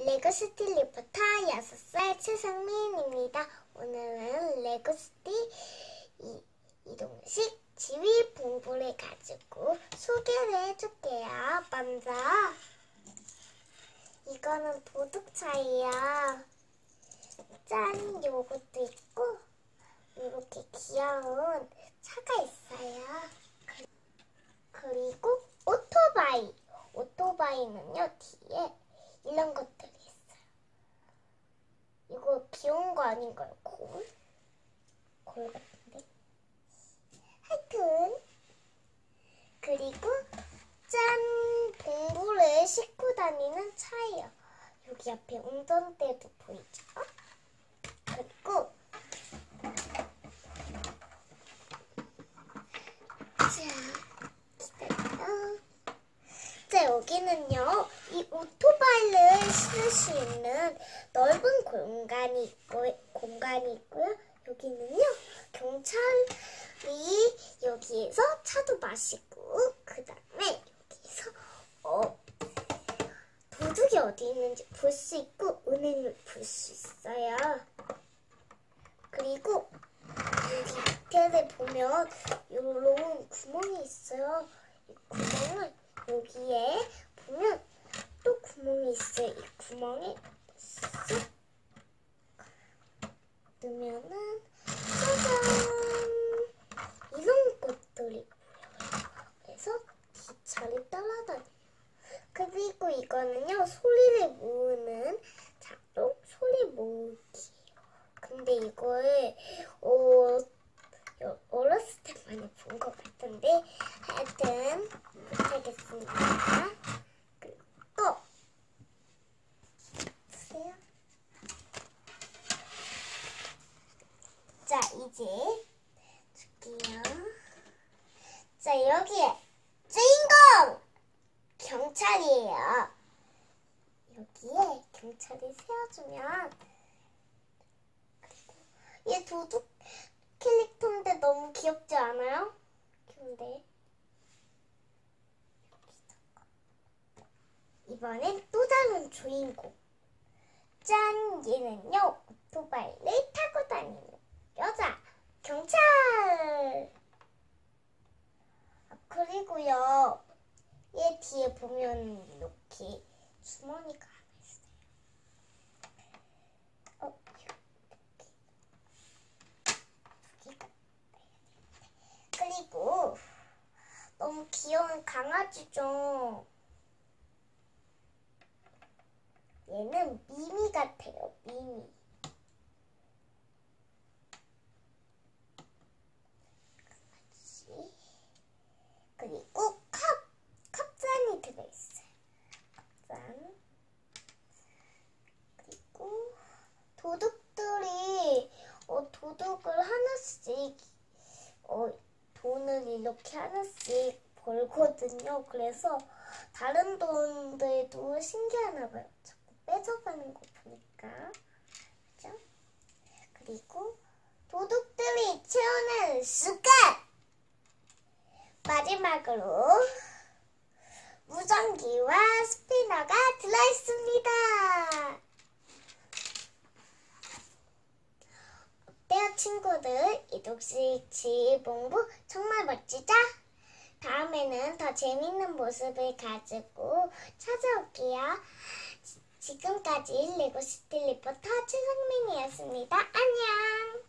레고시티 리포터 6살 최성민입니다. 오늘은 레고 이, 이동식 지휘 본부를 가지고 소개를 해줄게요. 먼저 이거는 도둑차예요. 짠! 요것도 있고 이렇게 귀여운 차가 있어요. 그리고 오토바이. 오토바이는요, 뒤에 이런 것들이 있어요. 이거 귀여운 거 아닌가요? 골? 골 같은데? 하여튼. 그리고 짠! 봉부를 싣고 다니는 차예요. 여기 앞에 운전대도 보이죠? 그리고 자, 기다려. 자, 여기는요, 이 실을 수 있는 넓은 공간이 있고, 공간이 있고요. 여기는요, 경찰이 여기에서 차도 마시고, 그 다음에 여기서, 어, 도둑이 어디 있는지 볼 수 있고, 은행을 볼 수 있어요. 그리고, 여기 밑에를 보면, 이런 구멍이 있어요. 이 구멍을 여기에 보면 또 구멍이 있어요. 이 구멍에 쓱 넣으면은 짜잔 이런 것들이 보여요. 그래서 기차를 따라다녀요. 그리고 이거는요 소리를 모으는 작동 소리 모으기예요. 근데 이거를 어, 어렸을 때 많이 본 것 같은데 하여튼 못하겠습니다. 그리고 또 보세요. 자 이제 줄게요. 자 여기에 주인공 경찰이에요. 여기에 경찰이 세워주면 얘 도둑 캐릭터인데 너무 귀엽지 않아요? 근데 이번엔 또 다른 주인공. 짠! 얘는요 오토바이를 타고 다니는 여자 경찰. 아, 그리고요 얘 뒤에 보면 이렇게 주머니가 하나 있어요. 어, 여기가 그리고 너무 귀여운 강아지죠. 얘는 미미 같아요. 미미. 강아지. 그리고 컵. 컵잔이 들어있어요. 컵잔. 그리고 도둑들이 어, 도둑을 하나씩 어, 돈을 이렇게 하나씩 벌거든요. 그래서 다른 돈들도 신기하나 봐요. 자꾸 뺏어가는 거 보니까. 그죠? 그리고 도둑들이 채우는 습관! 마지막으로 무전기와 스피너가 들어있습니다. 어때요 이독식 지봉부 정말 멋지죠? 다음에는 더 재밌는 모습을 가지고 찾아올게요. 지금까지 레고 스틸 리포터 최성민이었습니다. 안녕!